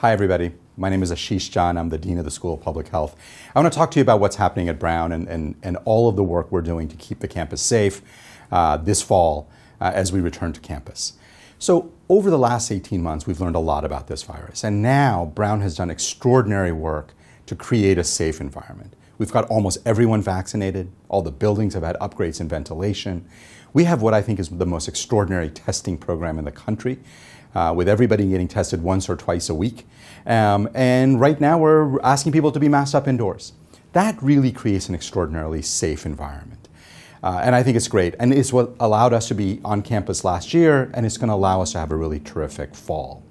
Hi, everybody. My name is Ashish Jha. I'm the Dean of the School of Public Health. I want to talk to you about what's happening at Brown and, and, and all of the work we're doing to keep the campus safe uh, this fall uh, as we return to campus. So, over the last 18 months, we've learned a lot about this virus. And now, Brown has done extraordinary work to create a safe environment. We've got almost everyone vaccinated. All the buildings have had upgrades in ventilation. We have what I think is the most extraordinary testing program in the country uh, with everybody getting tested once or twice a week. Um, and right now, we're asking people to be masked up indoors. That really creates an extraordinarily safe environment. Uh, and I think it's great. And it's what allowed us to be on campus last year, and it's going to allow us to have a really terrific fall.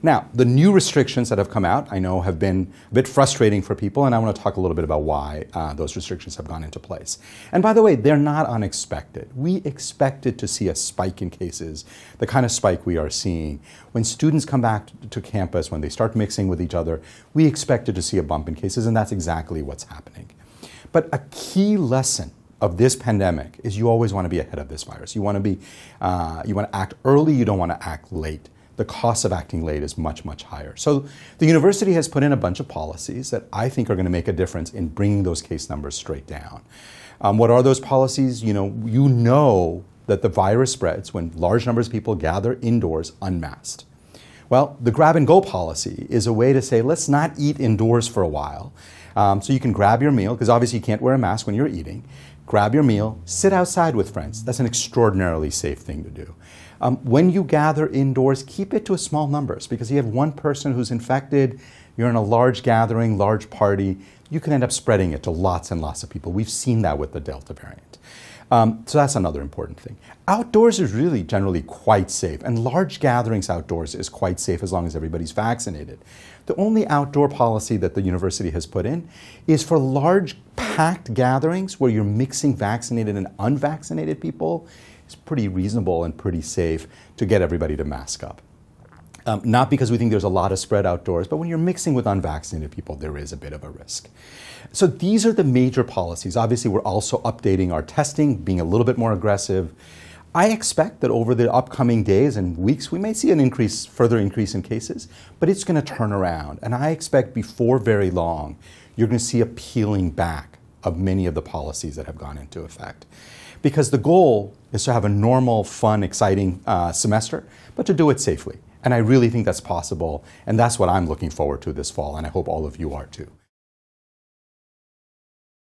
Now, the new restrictions that have come out, I know, have been a bit frustrating for people, and I want to talk a little bit about why uh, those restrictions have gone into place. And by the way, they're not unexpected. We expected to see a spike in cases, the kind of spike we are seeing. When students come back to campus, when they start mixing with each other, we expected to see a bump in cases, and that's exactly what's happening. But a key lesson of this pandemic is you always want to be ahead of this virus. You want to be, uh, you want to act early. You don't want to act late the cost of acting late is much, much higher. So the university has put in a bunch of policies that I think are going to make a difference in bringing those case numbers straight down. Um, what are those policies? You know, you know that the virus spreads when large numbers of people gather indoors unmasked. Well, the grab and go policy is a way to say, let's not eat indoors for a while. Um, so you can grab your meal, because obviously you can't wear a mask when you're eating. Grab your meal, sit outside with friends. That's an extraordinarily safe thing to do. Um, when you gather indoors, keep it to a small numbers because you have one person who's infected, you're in a large gathering, large party, you can end up spreading it to lots and lots of people. We've seen that with the Delta variant. Um, so that's another important thing. Outdoors is really generally quite safe, and large gatherings outdoors is quite safe as long as everybody's vaccinated. The only outdoor policy that the university has put in is for large packed gatherings where you're mixing vaccinated and unvaccinated people it's pretty reasonable and pretty safe to get everybody to mask up. Um, not because we think there's a lot of spread outdoors, but when you're mixing with unvaccinated people, there is a bit of a risk. So these are the major policies. Obviously, we're also updating our testing, being a little bit more aggressive. I expect that over the upcoming days and weeks, we may see an increase, further increase in cases, but it's going to turn around. And I expect before very long, you're going to see a peeling back of many of the policies that have gone into effect because the goal is to have a normal, fun, exciting uh, semester, but to do it safely. And I really think that's possible, and that's what I'm looking forward to this fall, and I hope all of you are too.